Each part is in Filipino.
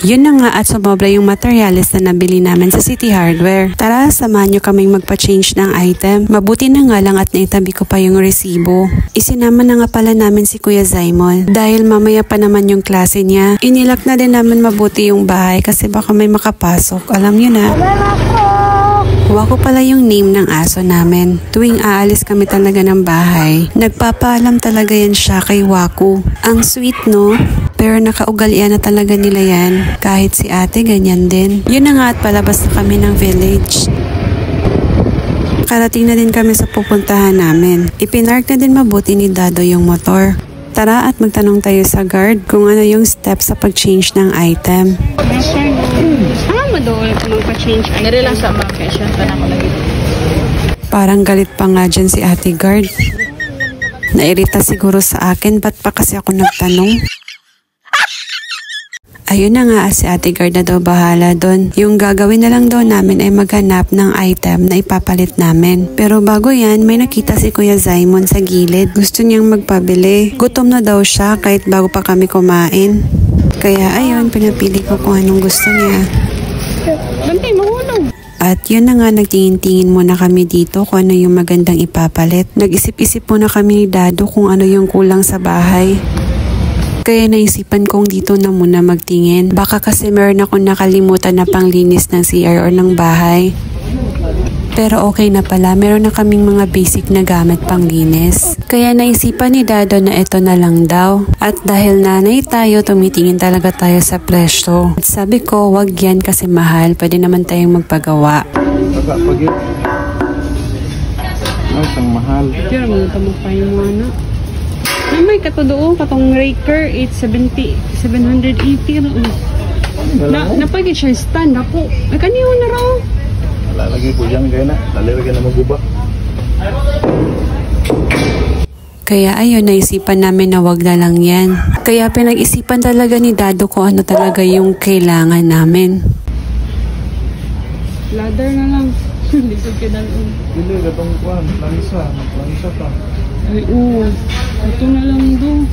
Yun na nga at sumobra yung materials na nabili namin sa City Hardware. Tara, samahan nyo kaming magpa-change ng item. Mabuti na nga lang at naitabi ko pa yung resibo. Isinama na nga pala namin si Kuya Zaimol. Dahil mamaya pa naman yung klase niya, inilak na din namin mabuti yung bahay kasi baka may makapasok. Alam nyo na. Wako pala yung name ng aso namin. Tuwing aalis kami talaga ng bahay, nagpapaalam talaga yan siya kay Waku. Ang sweet no? Pero nakaugalian na talaga nila yan. Kahit si ate ganyan din. Yun na nga at palabas na kami ng village. Karating na din kami sa pupuntahan namin. Ipinark na din mabuti ni Dado yung motor. Tara at magtanong tayo sa guard kung ano yung steps sa pag-change ng item. Ah, madool ko magpa-change. Nari lang sa mga lagi. Parang galit pa nga dyan si ate guard. Nairita siguro sa akin, ba't pa kasi ako nagtanong? Ayun na nga, si ate guard na daw bahala doon. Yung gagawin na lang daw namin ay maghanap ng item na ipapalit namin. Pero bago yan, may nakita si Kuya Zaimon sa gilid. Gusto niyang magpabili. Gutom na daw siya kahit bago pa kami kumain. Kaya ayun, pinapili ko kung anong gusto niya. Bantay, mahulog. At yun na nga, nagtingin-tingin muna kami dito kung ano yung magandang ipapalit. Nag-isip-isip muna kami ni Dado kung ano yung kulang sa bahay. Kaya naisipan kong dito na muna magtingin. Baka kasi meron akong nakalimutan na panglinis ng CR or ng bahay. Pero okay na pala, meron na kaming mga basic na gamit panglinis. Kaya naisipan ni Dado na ito na lang daw. At dahil nanay tayo, tumitingin talaga tayo sa presyo. At sabi ko, wag yan kasi mahal, pwede naman tayong magpagawa. Taga pag yun. Ay, isang mahal. Pero mga tamang pa yung mga na. Ay, may katodoon, katong raker, 870, 780 ro. Na, napagin siya stand ako. Ay, kaniyo na raw. Lalagay ko yan kaya na. Lalagay na maguba. Kaya ayun, naisipan namin na wag na lang yan. Kaya pinag-isipan talaga ni Dado kung ano talaga yung kailangan namin. Ladder na lang. Hindi ko kinalong. Dili, gatong kuhan. Langisa. Langisa pa. Ay, oo. Ito na lang do.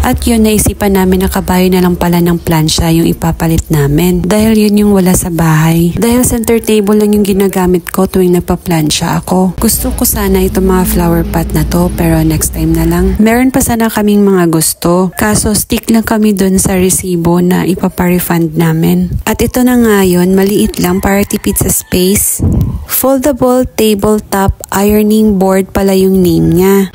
At yun, naisipan namin na kabayo na lang pala ng plansya yung ipapalit namin. Dahil yun yung wala sa bahay. Dahil center table lang yung ginagamit ko tuwing nagpa-plansya ako. Gusto ko sana itong mga flower pot na to, pero next time na lang. Meron pa sana kaming mga gusto. Kaso stick lang kami dun sa resibo na ipapa-refund namin. At ito na nga yun, maliit lang para tipid sa space. Foldable tabletop ironing board pala yung name niya.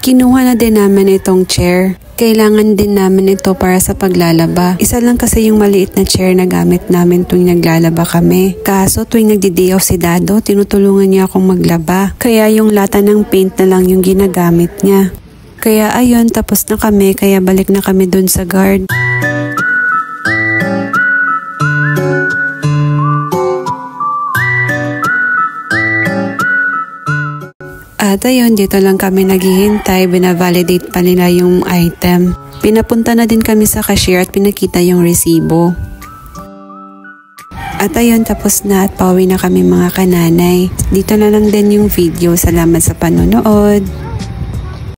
Kinuha na din namin itong chair. Kailangan din namin ito para sa paglalaba. Isa lang kasi yung maliit na chair na gamit namin tuwing naglalaba kami. Kaso tuwing nagdi-day off si Dado, tinutulungan niya akong maglaba. Kaya yung lata ng paint na lang yung ginagamit niya. Kaya ayun, tapos na kami, kaya balik na kami dun sa guard. At ayun, dito lang kami naghihintay, binavalidate pa nila yung item. Pinapunta na din kami sa cashier at pinakita yung resibo. At ayun, tapos na at pauwi na kami mga kananay. Dito na lang din yung video. Salamat sa panonood.